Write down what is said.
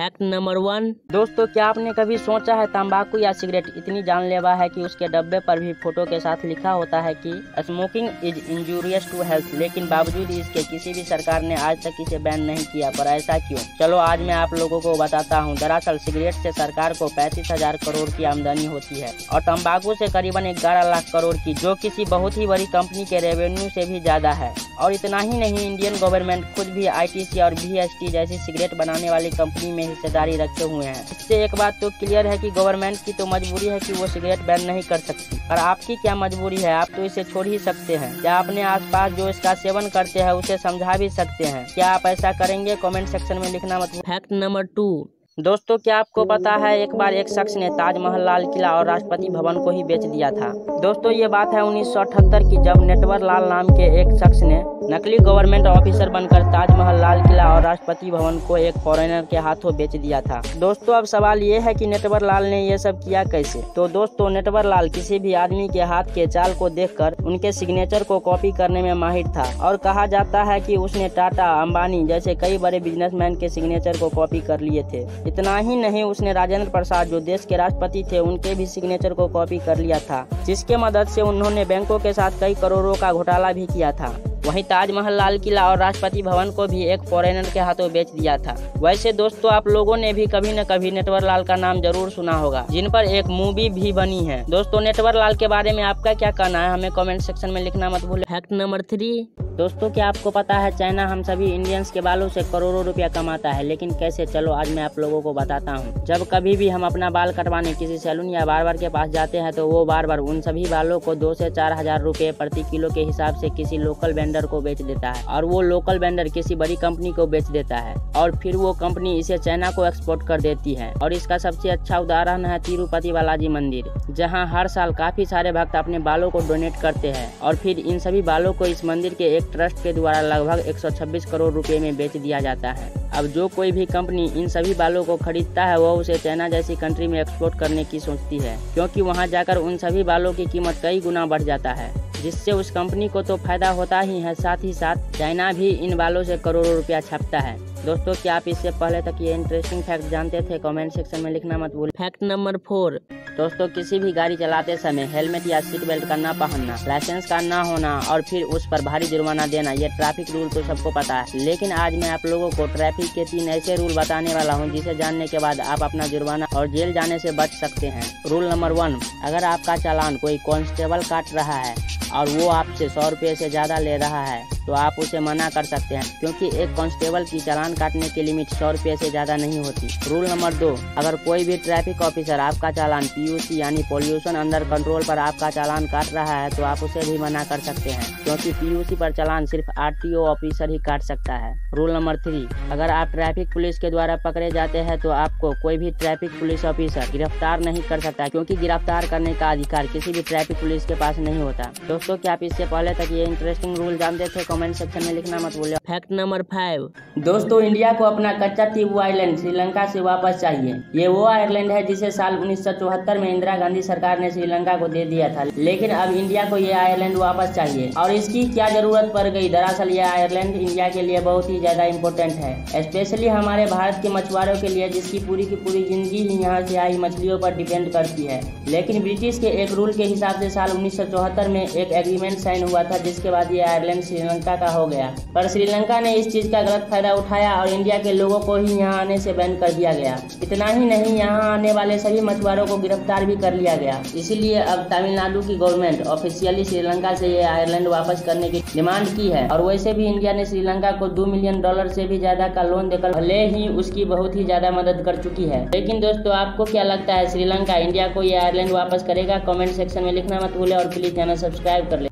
Fact number one दोस्तों, क्या आपने कभी सोचा है तंबाकू या सिगरेट? इतनी जानलेवा है कि उसके डब्बे पर भी फ़ोटो के साथ लिखा होता है कि smoking is injurious to health लेकिन बावजूद इसके किसी भी सरकार ने आज तक इसे बैन नहीं किया, पर ऐसा क्यों? चलो, आज मैं आप लोगों को बताता हूँ। दरअसल, सिगरेट से सरकार को पैंतीस हज़ार करोड़ की आमदनी होती है, और तम्बाकू से करीबन ग्यारह लाख करोड़ की, जो किसी बहुत ही बड़ी कंपनी के रेवेन्यू से भी ज़्यादा है। और इतना ही नहीं इंडियन गवर्नमेंट खुद भी आईटीसी और बीएसटी जैसी सिगरेट बनाने वाली कंपनी में हिस्सेदारी रखे हुए हैं। इससे एक बात तो क्लियर है कि गवर्नमेंट की तो मजबूरी है कि वो सिगरेट बैन नहीं कर सकती। और आपकी क्या मजबूरी है? आप तो इसे छोड़ ही सकते हैं। क्या अपने आसपास जो इसका सेवन करते हैं, उसे समझा भी सकते हैं। क्या आप ऐसा करेंगे? कॉमेंट सेक्शन में लिखना मत फैक्ट नंबर टू दोस्तों, क्या आपको पता है, एक बार एक शख्स ने ताजमहल, लाल किला और राष्ट्रपति भवन को ही बेच दिया था। दोस्तों, ये बात है उन्नीस सौ अठहत्तर की, जब नेटवर लाल नाम के एक शख्स ने नकली गवर्नमेंट ऑफिसर बनकर ताजमहल, लाल किला और राष्ट्रपति भवन को एक फॉरेनर के हाथों बेच दिया था। दोस्तों, अब सवाल ये है कि नेटवर लाल ने ये सब किया कैसे? तो दोस्तों, नेटवर लाल किसी भी आदमी के हाथ के चाल को देखकर उनके सिग्नेचर को कॉपी करने में माहिर था और कहा जाता है कि उसने टाटा अंबानी जैसे कई बड़े बिजनेसमैन के सिग्नेचर को कॉपी कर लिए थे। इतना ही नहीं, उसने राजेंद्र प्रसाद, जो देश के राष्ट्रपति थे, उनके भी सिग्नेचर को कॉपी कर लिया था, जिसके मदद से उन्होंने बैंकों के साथ कई करोड़ों का घोटाला भी किया था। वहीं ताजमहल, लाल किला और राष्ट्रपति भवन को भी एक फॉरेनर के हाथों बेच दिया था। वैसे दोस्तों, आप लोगों ने भी कभी न कभी नेटवर लाल का नाम ज़रूर सुना होगा, जिन पर एक मूवी भी बनी है। दोस्तों, नेटवर लाल के बारे में आपका क्या कहना है, हमें कमेंट सेक्शन में लिखना मत भूले फैक्ट नंबर थ्री दोस्तों, क्या आपको पता है, चाइना हम सभी इंडियंस के बालों से करोड़ों रुपया कमाता है, लेकिन कैसे? चलो, आज मैं आप लोगों को बताता हूँ। जब कभी भी हम अपना बाल कटवाने किसी सैलून या बार बार के पास जाते हैं तो वो बार बार उन सभी बालों को दो से चार हज़ार रूपए प्रति किलो के हिसाब से किसी लोकल वेंडर को बेच देता है और वो लोकल वेंडर किसी बड़ी कंपनी को बेच देता है और फिर वो कंपनी इसे चाइना को एक्सपोर्ट कर देती है। और इसका सबसे अच्छा उदाहरण है तिरुपति बालाजी मंदिर, जहाँ हर साल काफ़ी सारे भक्त अपने बालों को डोनेट करते हैं और फिर इन सभी बालों को इस मंदिर के एक ट्रस्ट के द्वारा लगभग 126 करोड़ रुपए में बेच दिया जाता है। अब जो कोई भी कंपनी इन सभी बालों को खरीदता है, वह उसे चाइना जैसी कंट्री में एक्सपोर्ट करने की सोचती है, क्योंकि वहाँ जाकर उन सभी बालों की कीमत कई गुना बढ़ जाता है, जिससे उस कंपनी को तो फ़ायदा होता ही है। साथ ही साथ, चाइना भी इन बालों से करोड़ों रुपया छापता है। दोस्तों क्या आप इससे पहले तक ये इंटरेस्टिंग फैक्ट जानते थे? कमेंट सेक्शन में लिखना मत भूल फैक्ट नंबर फोर दोस्तों किसी भी गाड़ी चलाते समय हेलमेट या सीट बेल्ट का न पहनना लाइसेंस का न होना और फिर उस पर भारी जुर्माना देना ये ट्रैफ़िक रूल तो सबको पता है। लेकिन आज मैं आप लोगों को ट्रैफ़िक के तीन ऐसे रूल बताने वाला हूँ जिसे जानने के बाद आप अपना जुर्माना और जेल जाने से बच सकते हैं। रूल नंबर वन अगर आपका चालान कोई कांस्टेबल काट रहा है और वो आपसे सौ रुपये से ज़्यादा ले रहा है तो आप उसे मना कर सकते हैं, क्योंकि एक कांस्टेबल की चालान काटने की लिमिट सौ रुपये ऐसी ज़्यादा नहीं होती। रूल नंबर दो, अगर कोई भी ट्रैफ़िक ऑफिसर आपका चालान पीयूसी यानी पोल्यूशन अंडर कंट्रोल पर आपका चालान काट रहा है तो आप उसे भी मना कर सकते हैं, क्योंकि पीयूसी पर चालान सिर्फ़ आरटीओ ऑफिसर ही काट सकता है। रूल नंबर थ्री अगर आप ट्रैफ़िक पुलिस के द्वारा पकड़े जाते हैं तो आपको कोई भी ट्रैफ़िक पुलिस ऑफिसर गिरफ़्तार नहीं कर सकता, क्योंकि गिरफ़्तार करने का अधिकार किसी भी ट्रैफ़िक पुलिस के पास नहीं होता। दोस्तों, क्या आप इससे पहले तक ये इंटरेस्टिंग रूल जानते थे? कमेंट सेक्शन में लिखना मत भूलिए फैक्ट नंबर फाइव दोस्तों इंडिया को अपना कच्चा तीबू आइलैंड श्रीलंका से वापस चाहिए। ये वो आइलैंड है जिसे साल उन्नीस सौ चौहत्तर में इंदिरा गांधी सरकार ने श्रीलंका को दे दिया था। लेकिन अब इंडिया को ये आयरलैंड वापस चाहिए। और इसकी क्या ज़रूरत पड़ गई? दरअसल ये आयरलैंड इंडिया के लिए बहुत ही ज़्यादा इम्पोर्टेंट है। स्पेशली हमारे भारत के मछुआरों के लिए जिसकी पूरी की पूरी ज़िंदगी ही यहाँ से आई मछलियों पर डिपेंड करती है। लेकिन ब्रिटिश के एक रूल के हिसाब से साल उन्नीस सौ चौहत्तर में एक एग्रीमेंट साइन हुआ था जिसके बाद ये आयरलैंड श्रीलंका का हो गया। पर श्रीलंका ने इस चीज़ का गलत फ़ायदा उठाया और इंडिया के लोगों को ही यहाँ आने से बैन कर दिया गया। इतना ही नहीं, यहाँ आने वाले सभी मछुआरों को गिरफ़्तार भी कर लिया गया। इसीलिए अब तमिलनाडु की गवर्नमेंट ऑफिशियली श्रीलंका से ये आयरलैंड वापस करने की डिमांड की है। और वैसे भी इंडिया ने श्रीलंका को दो मिलियन डॉलर से भी ज़्यादा का लोन देकर भले ही उसकी बहुत ही ज़्यादा मदद कर चुकी है। लेकिन दोस्तों, आपको क्या लगता है, श्रीलंका इंडिया को ये आयरलैंड वापस करेगा? कमेंट सेक्शन में लिखना मत भूले और प्लीज़ चैनल सब्सक्राइब कर ले।